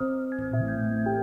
Música